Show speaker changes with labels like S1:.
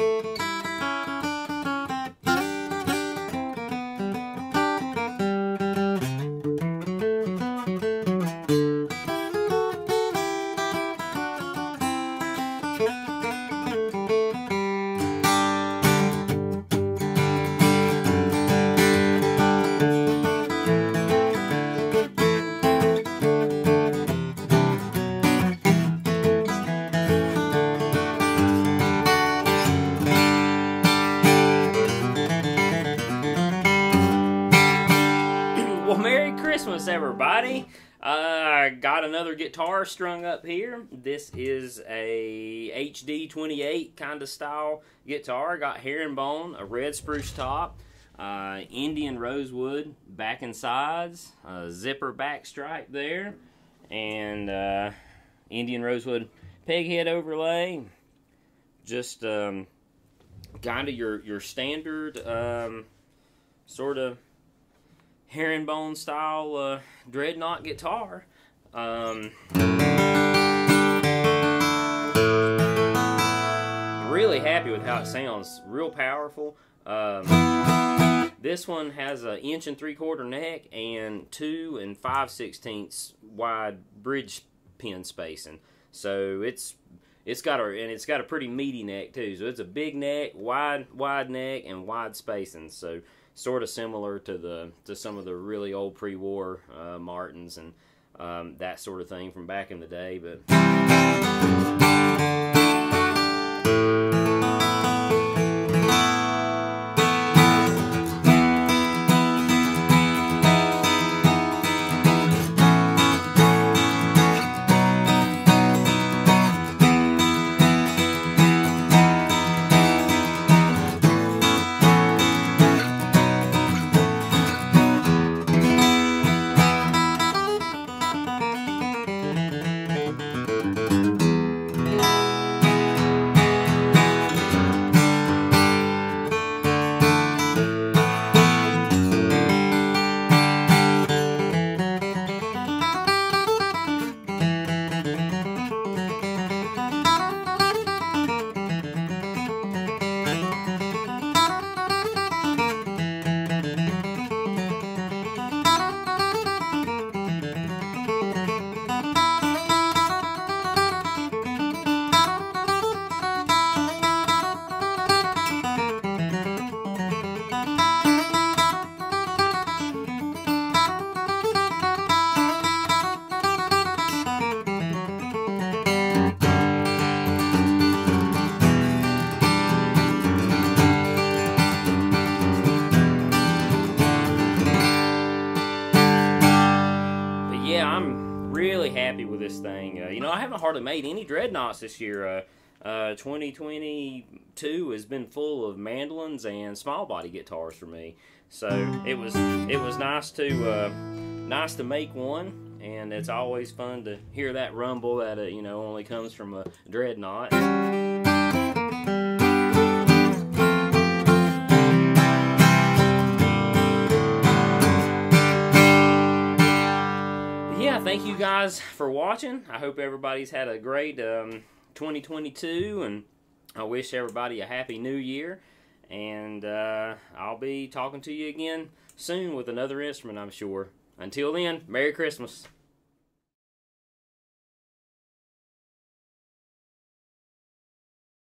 S1: well, Christmas, everybody. Uh, I got another guitar strung up here. This is a HD 28 kind of style guitar. Got herringbone, a red spruce top, uh, Indian rosewood back and sides, a zipper back stripe there, and uh, Indian rosewood peg head overlay. Just um, kind of your your standard um, sort of herringbone style uh, dreadnought guitar. Um, really happy with how it sounds. Real powerful. Um, this one has an inch and three quarter neck and two and five sixteenths wide bridge pin spacing. So it's it's got a and it's got a pretty meaty neck too. So it's a big neck, wide wide neck, and wide spacing. So sort of similar to the to some of the really old pre-war uh, Martins and um, that sort of thing from back in the day. But yeah, I'm really happy with this thing. Uh, you know, I haven't hardly made any dreadnoughts this year. Uh, uh, 2022 has been full of mandolins and small body guitars for me. So it was it was nice to uh, nice to make one, and it's always fun to hear that rumble that uh, you know only comes from a dreadnought. Guys for watching. I hope everybody's had a great um, 2022, and I wish everybody a happy new year. And uh, I'll be talking to you again soon with another instrument, I'm sure. Until then, Merry Christmas.